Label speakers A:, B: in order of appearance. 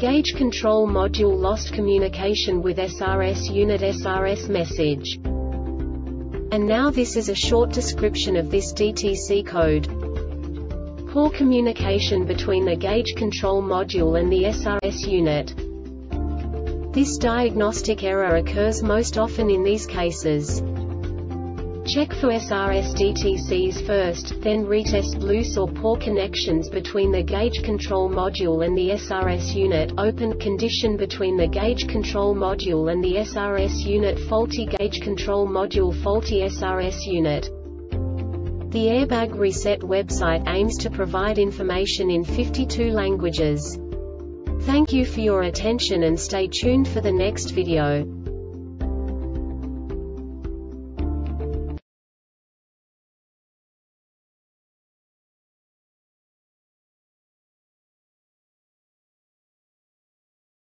A: Gauge control module lost communication with SRS unit SRS message. And now this is a short description of this DTC code. Poor communication between the gauge control module and the SRS unit. This diagnostic error occurs most often in these cases. Check for SRS DTCs first, then retest loose or poor connections between the gauge control module and the SRS unit open condition between the gauge control module and the SRS unit faulty gauge control module faulty SRS unit. The Airbag Reset website aims to provide information in 52 languages. Thank you for your attention and stay tuned for the next video.